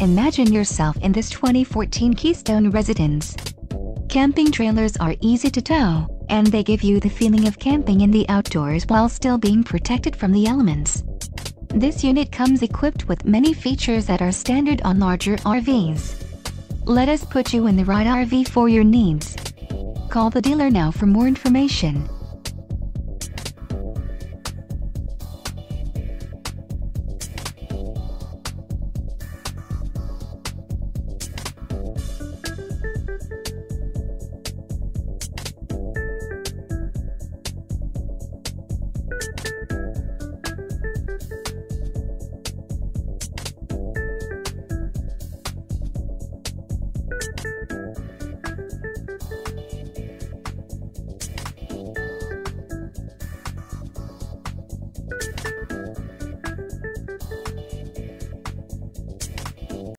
Imagine yourself in this 2014 Keystone Residence. Camping trailers are easy to tow, and they give you the feeling of camping in the outdoors while still being protected from the elements. This unit comes equipped with many features that are standard on larger RVs. Let us put you in the right RV for your needs. Call the dealer now for more information.